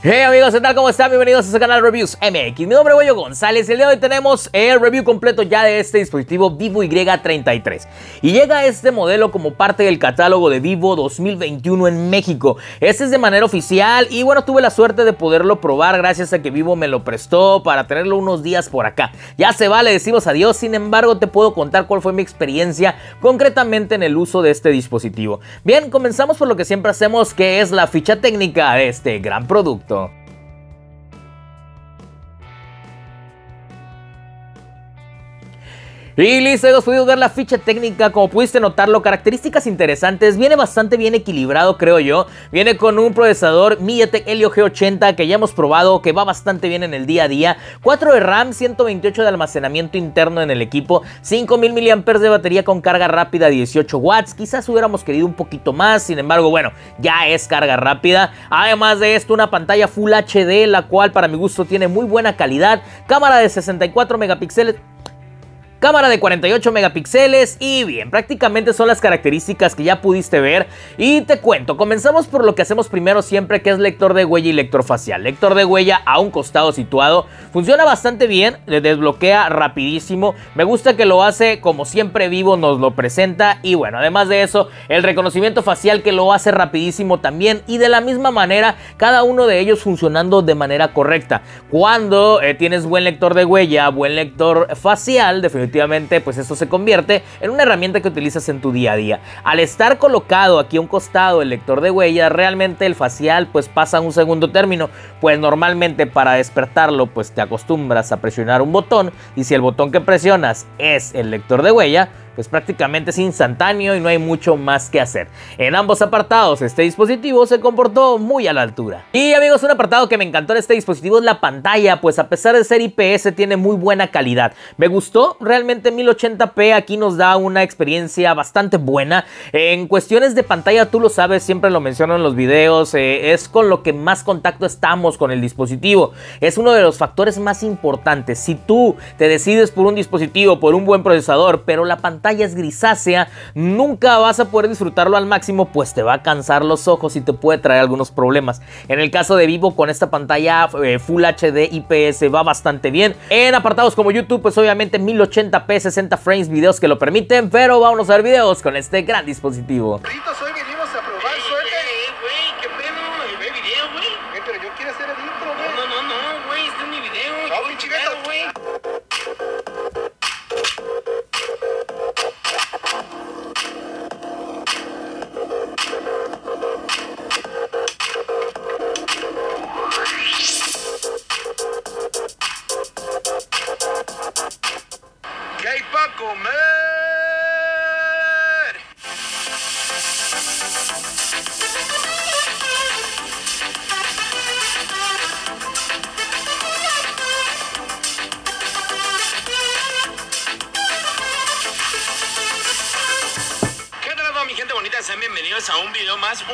Hey amigos, ¿qué tal? ¿Cómo están? Bienvenidos a su canal Reviews MX. Mi nombre es Boyo González y el día de hoy tenemos el review completo ya de este dispositivo Vivo Y33. Y llega este modelo como parte del catálogo de Vivo 2021 en México. Este es de manera oficial y bueno, tuve la suerte de poderlo probar gracias a que Vivo me lo prestó para tenerlo unos días por acá. Ya se va, le decimos adiós, sin embargo te puedo contar cuál fue mi experiencia concretamente en el uso de este dispositivo. Bien, comenzamos por lo que siempre hacemos que es la ficha técnica de este gran producto. 했던 Y listo, hemos podido ver la ficha técnica, como pudiste notarlo, características interesantes, viene bastante bien equilibrado creo yo, viene con un procesador MediaTek Helio G80 que ya hemos probado, que va bastante bien en el día a día, 4 de RAM, 128 de almacenamiento interno en el equipo, 5000 mAh de batería con carga rápida 18 watts, quizás hubiéramos querido un poquito más, sin embargo bueno, ya es carga rápida, además de esto una pantalla Full HD, la cual para mi gusto tiene muy buena calidad, cámara de 64 megapíxeles, Cámara de 48 megapíxeles y bien, prácticamente son las características que ya pudiste ver y te cuento, comenzamos por lo que hacemos primero siempre que es lector de huella y lector facial. Lector de huella a un costado situado, funciona bastante bien, le desbloquea rapidísimo, me gusta que lo hace como siempre vivo nos lo presenta y bueno, además de eso, el reconocimiento facial que lo hace rapidísimo también y de la misma manera cada uno de ellos funcionando de manera correcta. Cuando eh, tienes buen lector de huella, buen lector facial, definitivamente definitivamente pues esto se convierte en una herramienta que utilizas en tu día a día. Al estar colocado aquí a un costado el lector de huella, realmente el facial pues pasa a un segundo término, pues normalmente para despertarlo pues te acostumbras a presionar un botón y si el botón que presionas es el lector de huella, pues prácticamente es instantáneo y no hay mucho más que hacer. En ambos apartados este dispositivo se comportó muy a la altura. Y amigos, un apartado que me encantó en este dispositivo es la pantalla, pues a pesar de ser IPS tiene muy buena calidad. Me gustó, realmente 1080p aquí nos da una experiencia bastante buena. En cuestiones de pantalla, tú lo sabes, siempre lo menciono en los videos, eh, es con lo que más contacto estamos con el dispositivo. Es uno de los factores más importantes. Si tú te decides por un dispositivo, por un buen procesador, pero la pantalla es grisácea, nunca vas a poder disfrutarlo al máximo, pues te va a cansar los ojos y te puede traer algunos problemas. En el caso de Vivo, con esta pantalla eh, Full HD IPS va bastante bien. En apartados como YouTube, pues obviamente 1080p, 60 frames, videos que lo permiten, pero vamos a ver videos con este gran dispositivo. sean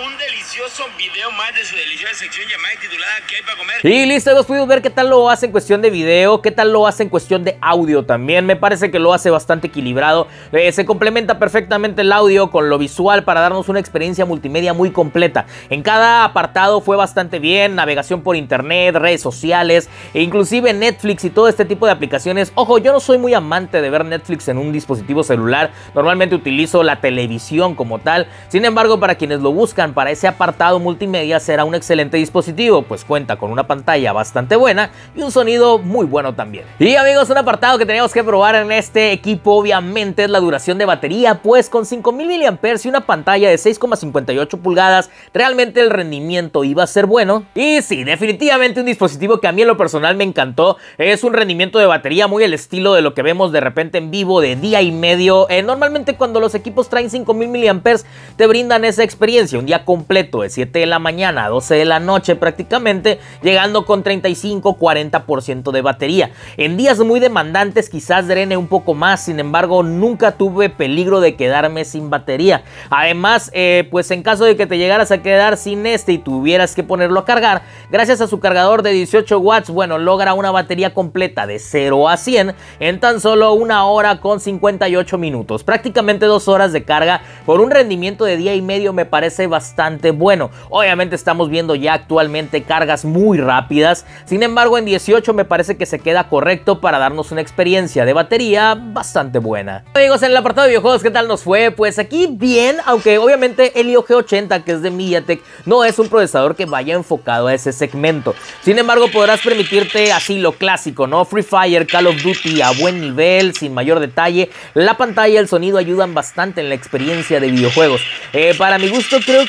un delicioso video más de su deliciosa sección llamada titulada ¿Qué para comer? Y listo, hemos podido ver qué tal lo hace en cuestión de video, qué tal lo hace en cuestión de audio también. Me parece que lo hace bastante equilibrado. Eh, se complementa perfectamente el audio con lo visual para darnos una experiencia multimedia muy completa. En cada apartado fue bastante bien, navegación por internet, redes sociales, e inclusive Netflix y todo este tipo de aplicaciones. Ojo, yo no soy muy amante de ver Netflix en un dispositivo celular. Normalmente utilizo la televisión como tal. Sin embargo, para quienes lo buscan para ese apartado multimedia será un excelente dispositivo, pues cuenta con una pantalla bastante buena y un sonido muy bueno también. Y amigos, un apartado que teníamos que probar en este equipo obviamente es la duración de batería, pues con 5000 mAh y una pantalla de 6,58 pulgadas, realmente el rendimiento iba a ser bueno. Y sí, definitivamente un dispositivo que a mí en lo personal me encantó, es un rendimiento de batería muy el estilo de lo que vemos de repente en vivo de día y medio. Eh, normalmente cuando los equipos traen 5000 mAh te brindan esa experiencia, un día completo de 7 de la mañana a 12 de la noche prácticamente, llegando con 35-40% de batería. En días muy demandantes quizás drene un poco más, sin embargo nunca tuve peligro de quedarme sin batería. Además, eh, pues en caso de que te llegaras a quedar sin este y tuvieras que ponerlo a cargar, gracias a su cargador de 18 watts, bueno, logra una batería completa de 0 a 100 en tan solo una hora con 58 minutos, prácticamente dos horas de carga por un rendimiento de día y medio me parece bastante bueno. Obviamente estamos viendo ya actualmente cargas muy rápidas, sin embargo en 18 me parece que se queda correcto para darnos una experiencia de batería bastante buena. Amigos, en el apartado de videojuegos, ¿qué tal nos fue? Pues aquí bien, aunque obviamente el G80 que es de MediaTek no es un procesador que vaya enfocado a ese segmento. Sin embargo, podrás permitirte así lo clásico, ¿no? Free Fire, Call of Duty a buen nivel, sin mayor detalle. La pantalla y el sonido ayudan bastante en la experiencia de videojuegos. Eh, para mi gusto, creo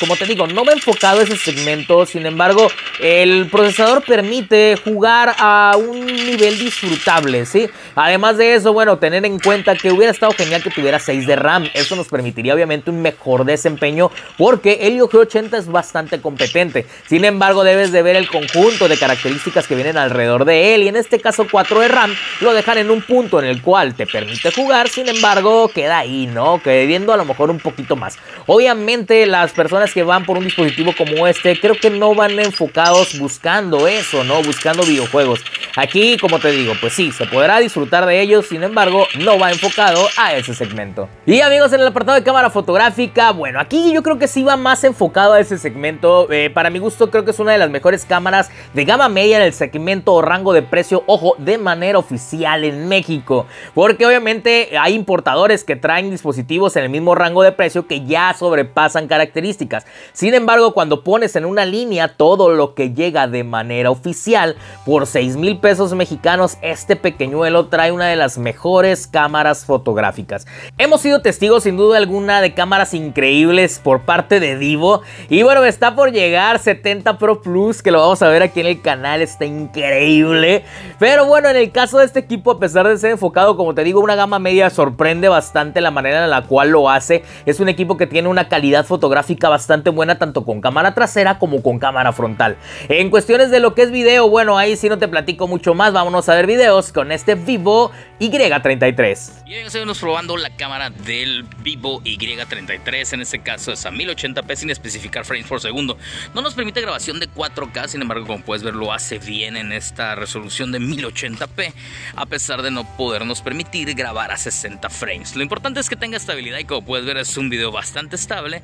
como te digo, no va enfocado ese segmento. Sin embargo, el procesador permite jugar a un nivel disfrutable, ¿sí? Además de eso, bueno, tener en cuenta que hubiera estado genial que tuviera 6 de RAM. Eso nos permitiría obviamente un mejor desempeño porque el G80 es bastante competente. Sin embargo, debes de ver el conjunto de características que vienen alrededor de él y en este caso 4 de RAM lo dejan en un punto en el cual te permite jugar, sin embargo, queda ahí, ¿no? Queriendo a lo mejor un poquito más. Obviamente las personas que van por un dispositivo como este creo que no van enfocados buscando eso, ¿no? Buscando videojuegos. Aquí, como te digo, pues sí, se podrá disfrutar de ellos, sin embargo, no va enfocado a ese segmento. Y amigos, en el apartado de cámara fotográfica, bueno, aquí yo creo que sí va más enfocado a ese segmento. Eh, para mi gusto, creo que es una de las mejores cámaras de gama media en el segmento o rango de precio, ojo, de manera oficial en México. Porque obviamente hay importadores que traen dispositivos en el mismo rango de precio que ya sobrepasan características. Sin embargo, cuando pones en una línea todo lo que llega de manera oficial por 6 mil pesos mexicanos, este pequeñuelo trae una de las mejores cámaras fotográficas. Hemos sido testigos sin duda alguna de cámaras increíbles por parte de Divo y bueno, está por llegar 70 Pro Plus que lo vamos a ver aquí en el canal, está increíble. Pero bueno, en el caso de este equipo, a pesar de ser enfocado, como te digo, una gama media, sorprende bastante la manera en la cual lo hace. Es un equipo que tiene una calidad fotográfica bastante buena, tanto con cámara trasera como con cámara frontal. En cuestiones de lo que es video, bueno, ahí sí no te platico mucho más, vámonos a ver videos con este Vivo Y33. Y hoy seguimos probando la cámara del Vivo Y33, en este caso es a 1080p sin especificar frames por segundo. No nos permite grabación de 4K, sin embargo, como puedes ver, lo hace bien en esta resolución de 1080p, a pesar de no podernos permitir grabar a 60 frames. Lo importante es que tenga estabilidad y como puedes ver es un video bastante estable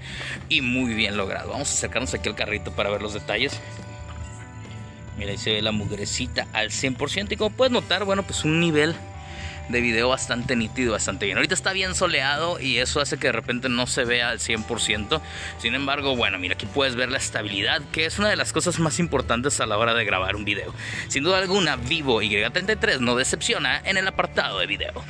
y muy bien logrado. Vamos a acercarnos aquí al carrito para ver los detalles. Mira, ahí se ve la mugrecita al 100% y como puedes notar, bueno, pues un nivel de video bastante nítido, bastante bien. Ahorita está bien soleado y eso hace que de repente no se vea al 100%. Sin embargo, bueno, mira, aquí puedes ver la estabilidad, que es una de las cosas más importantes a la hora de grabar un video. Sin duda alguna, Vivo Y33 no decepciona en el apartado de video.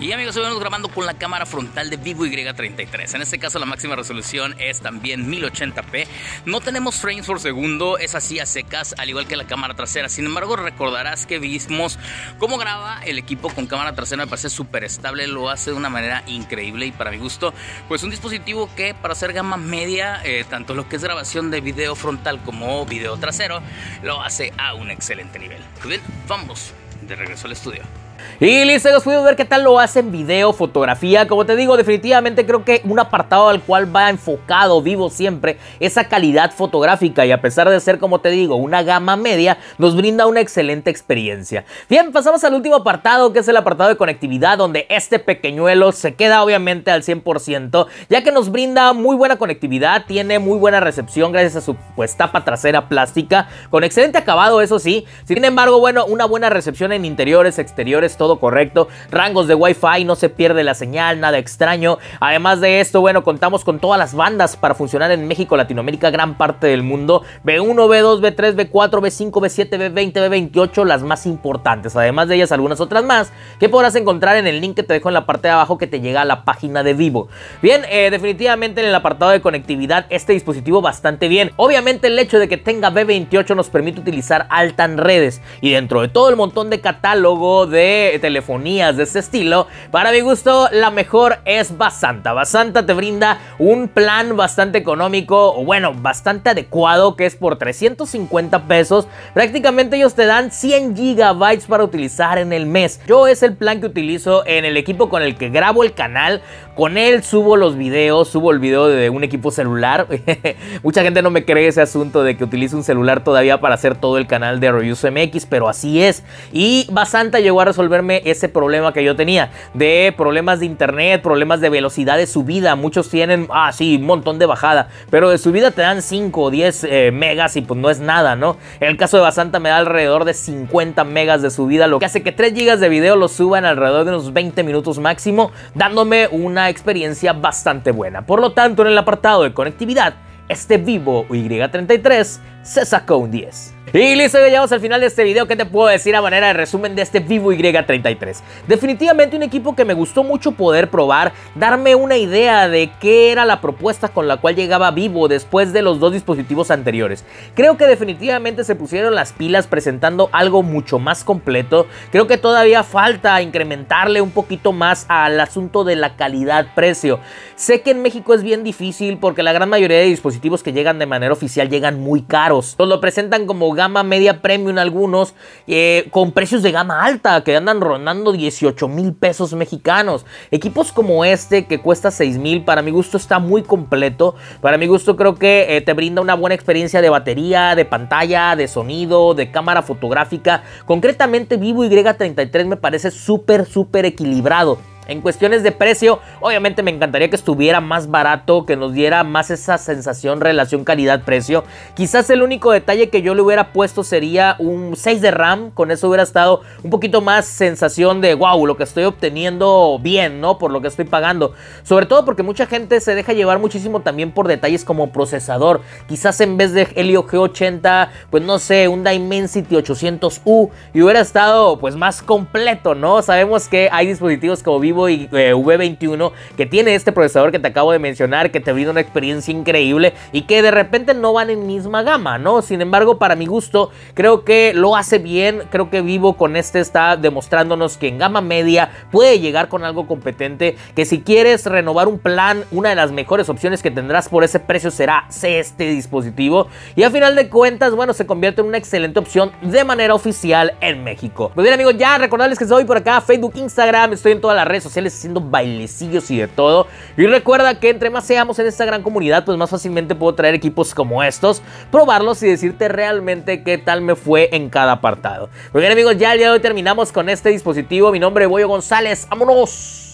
Y amigos, seguimos grabando con la cámara frontal de Vivo Y33. En este caso la máxima resolución es también 1080p. No tenemos frames por segundo, es así a secas, al igual que la cámara trasera. Sin embargo, recordarás que vimos cómo graba el equipo con cámara trasera. Me parece súper estable, lo hace de una manera increíble y para mi gusto, pues un dispositivo que para hacer gama media, eh, tanto lo que es grabación de video frontal como video trasero, lo hace a un excelente nivel. Bien, vamos de regreso al estudio. Y listo, os puedo ver qué tal lo hace en video, fotografía. Como te digo, definitivamente creo que un apartado al cual va enfocado vivo siempre esa calidad fotográfica y a pesar de ser, como te digo, una gama media, nos brinda una excelente experiencia. Bien, pasamos al último apartado, que es el apartado de conectividad, donde este pequeñuelo se queda obviamente al 100%, ya que nos brinda muy buena conectividad, tiene muy buena recepción gracias a su pues, tapa trasera plástica, con excelente acabado, eso sí. Sin embargo, bueno, una buena recepción en interiores, exteriores, todo correcto. Rangos de Wi-Fi, no se pierde la señal, nada extraño. Además de esto, bueno, contamos con todas las bandas para funcionar en México, Latinoamérica, gran parte del mundo. B1, B2, B3, B4, B5, B7, B20, B28, las más importantes. Además de ellas, algunas otras más que podrás encontrar en el link que te dejo en la parte de abajo que te llega a la página de Vivo. Bien, eh, definitivamente en el apartado de conectividad, este dispositivo bastante bien. Obviamente el hecho de que tenga B28 nos permite utilizar Altan redes y dentro de todo el montón de catálogo de telefonías de este estilo, para mi gusto la mejor es Basanta. Basanta te brinda un plan bastante económico, o bueno, bastante adecuado, que es por 350 pesos. Prácticamente ellos te dan 100 gigabytes para utilizar en el mes. Yo es el plan que utilizo en el equipo con el que grabo el canal. Con él subo los videos, subo el video de un equipo celular. Mucha gente no me cree ese asunto de que utilizo un celular todavía para hacer todo el canal de Reviews MX, pero así es. Y Basanta llegó a resolver resolverme ese problema que yo tenía, de problemas de internet, problemas de velocidad de subida. Muchos tienen, ah, sí, un montón de bajada, pero de subida te dan 5 o 10 eh, megas y pues no es nada, ¿no? El caso de Basanta me da alrededor de 50 megas de subida, lo que hace que 3 gigas de video lo suban alrededor de unos 20 minutos máximo, dándome una experiencia bastante buena. Por lo tanto, en el apartado de conectividad, este Vivo Y33 se sacó un 10. Y listo, ya llegamos al final de este video. ¿Qué te puedo decir a manera de resumen de este Vivo Y33? Definitivamente un equipo que me gustó mucho poder probar, darme una idea de qué era la propuesta con la cual llegaba Vivo después de los dos dispositivos anteriores. Creo que definitivamente se pusieron las pilas presentando algo mucho más completo. Creo que todavía falta incrementarle un poquito más al asunto de la calidad-precio. Sé que en México es bien difícil porque la gran mayoría de dispositivos que llegan de manera oficial llegan muy caros. Nos lo presentan como gama media premium algunos, eh, con precios de gama alta que andan rondando 18 mil pesos mexicanos. Equipos como este que cuesta 6 mil, para mi gusto está muy completo. Para mi gusto creo que eh, te brinda una buena experiencia de batería, de pantalla, de sonido, de cámara fotográfica. Concretamente Vivo Y33 me parece súper, súper equilibrado. En cuestiones de precio, obviamente me encantaría que estuviera más barato, que nos diera más esa sensación relación calidad-precio. Quizás el único detalle que yo le hubiera puesto sería un 6 de RAM, con eso hubiera estado un poquito más sensación de wow, lo que estoy obteniendo bien, ¿no? Por lo que estoy pagando. Sobre todo porque mucha gente se deja llevar muchísimo también por detalles como procesador. Quizás en vez de Helio G80, pues no sé, un Dimensity 800U y hubiera estado pues más completo, ¿no? Sabemos que hay dispositivos como Y eh, V21 que tiene este procesador que te acabo de mencionar, que te brinda una experiencia increíble y que de repente no van en misma gama, ¿no? Sin embargo, para mi gusto, creo que lo hace bien, creo que Vivo con este está demostrándonos que en gama media puede llegar con algo competente, que si quieres renovar un plan, una de las mejores opciones que tendrás por ese precio será este dispositivo y a final de cuentas, bueno, se convierte en una excelente opción de manera oficial en México. Pues bien amigos, ya recordarles que estoy por acá, Facebook, Instagram, estoy en todas las redes sociales haciendo bailecillos y de todo. Y recuerda que entre más seamos en esta gran comunidad, pues más fácilmente puedo traer equipos como estos, probarlos y decirte realmente qué tal me fue en cada apartado. Muy bien amigos, ya el día de hoy terminamos con este dispositivo. Mi nombre es Boyo González. ¡Vámonos!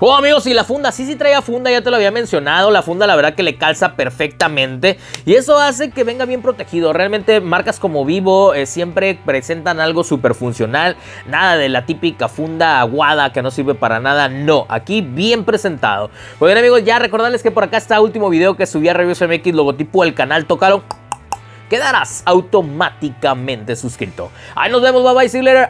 Oh amigos, y la funda, sí, sí traía funda, ya te lo había mencionado, la funda la verdad que le calza perfectamente y eso hace que venga bien protegido, realmente marcas como Vivo eh, siempre presentan algo súper funcional, nada de la típica funda aguada que no sirve para nada, no, aquí bien presentado. Muy bien amigos, ya recordarles que por acá está último video que subí a Reviews MX, logotipo del canal, tócalo quedarás automáticamente suscrito. Ahí nos vemos, bye bye, see you later.